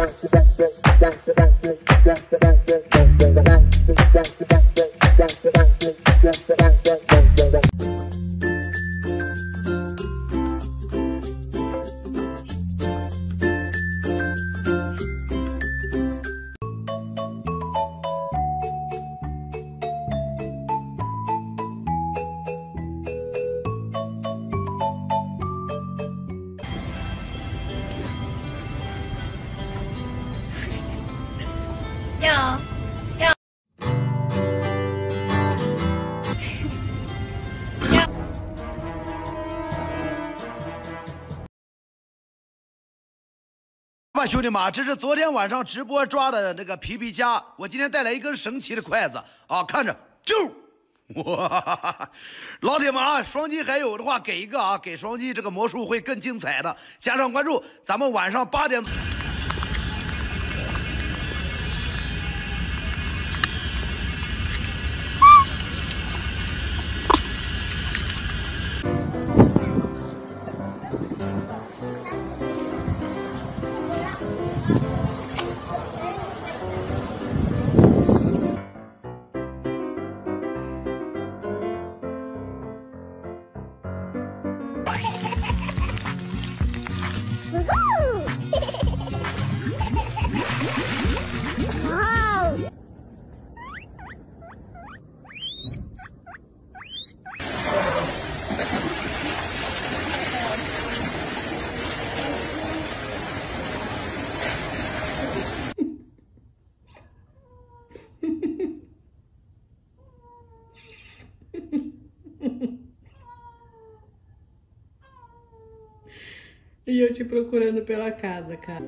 要啊，兄弟们，这是昨天晚上直播抓的那个皮皮虾，我今天带来一根神奇的筷子啊，看着就，哇，老铁们啊，双击还有的话给一个啊，给双击这个魔术会更精彩的，加上关注，咱们晚上八点。E eu te procurando pela casa, cara.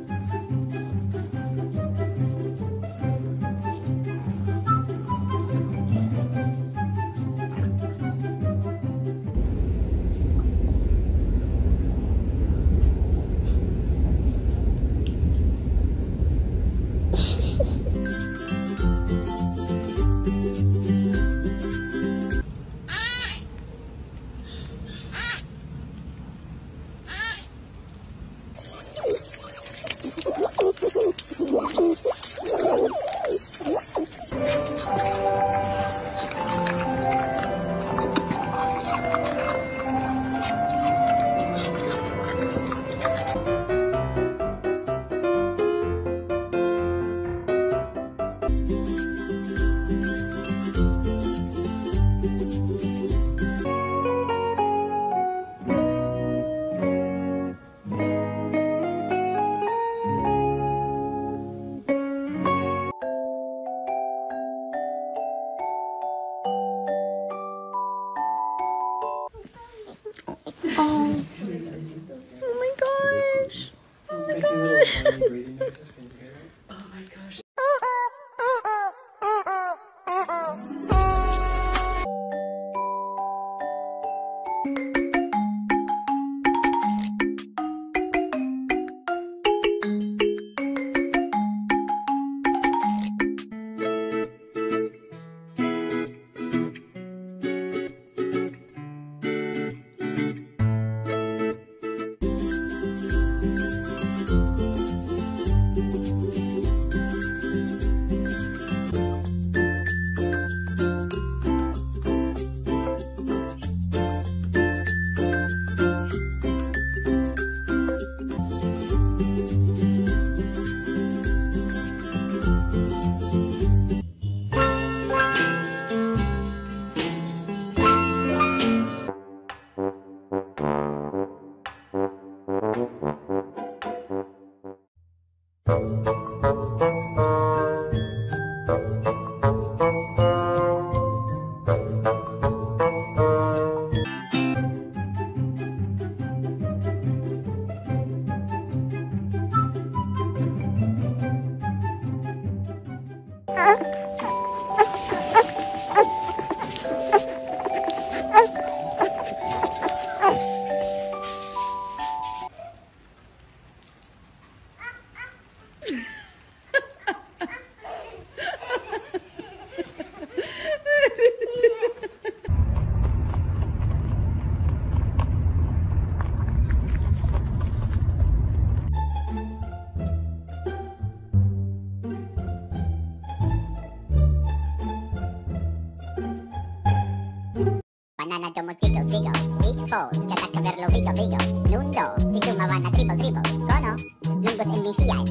people, people. Kono, lungkos and oh, misiya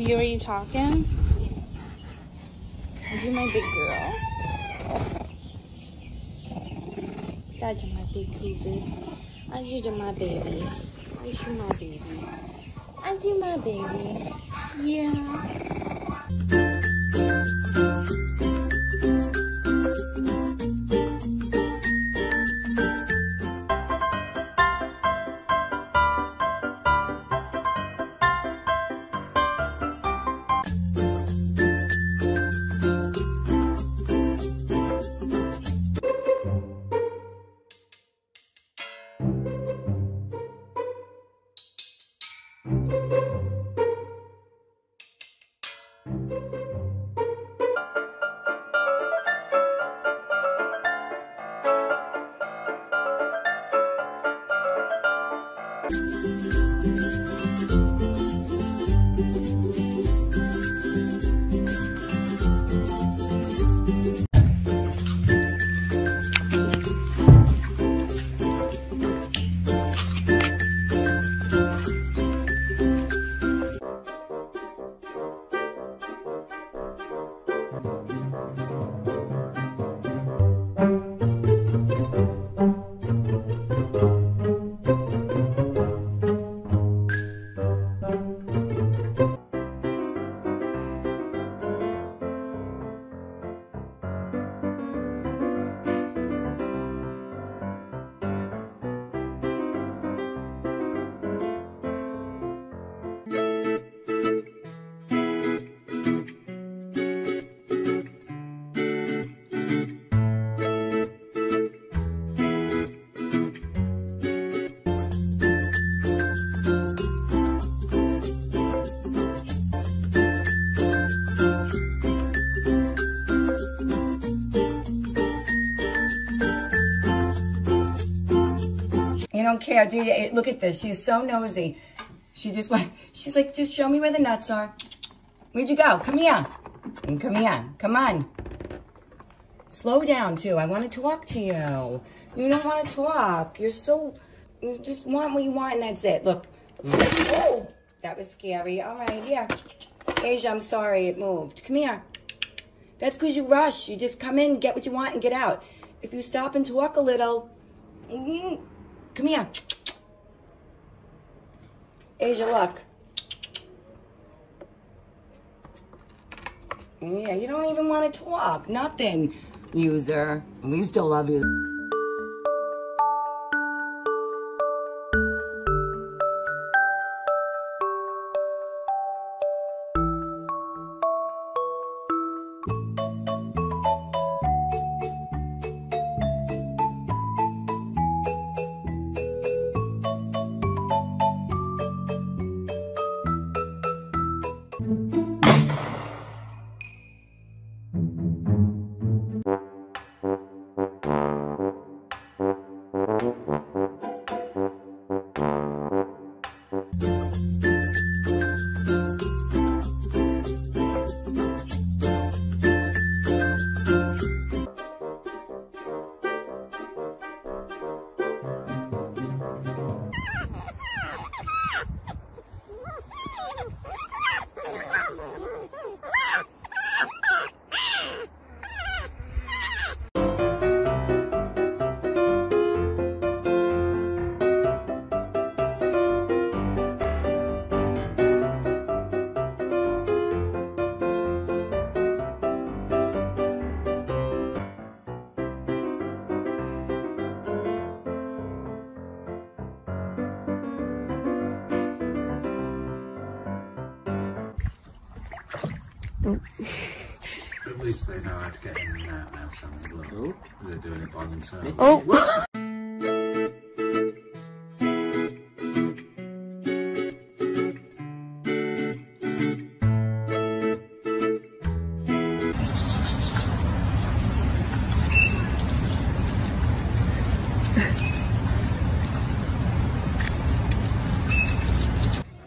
you are you talking? Are you my big girl? Dad's my big cougar. Are you my baby? Are you my baby? Are you my baby? Yeah. Care, do you? Look at this. She's so nosy. She just went, she's like, just show me where the nuts are. Where'd you go? Come here. And come here. Come on. Slow down, too. I want to talk to you. You don't want to talk. You're so, you just want what you want, and that's it. Look. Oh, that was scary. All right, here. Asia, I'm sorry it moved. Come here. That's because you rush. You just come in, get what you want, and get out. If you stop and talk a little, mm, come here. Asia, look. Yeah, you don't even want to talk. Nothing, user. We still love you. At least they know how to get in and out now, Sammy. Look, they're doing it by themselves. Oh. oh.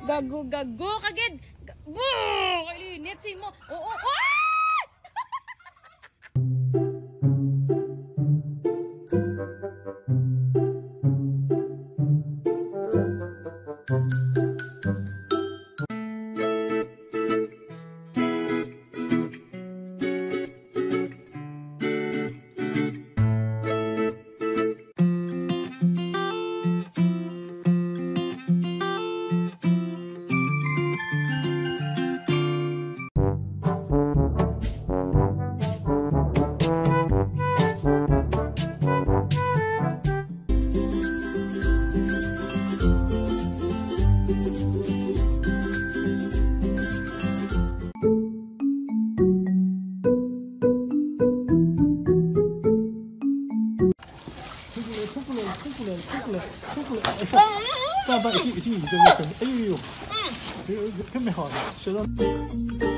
Gago, gago, kagid. Ga- Boo! 熱意もおおお爸爸给弟弟弟弟一个诶呦诶呦诶呦诶呦诶好了收到。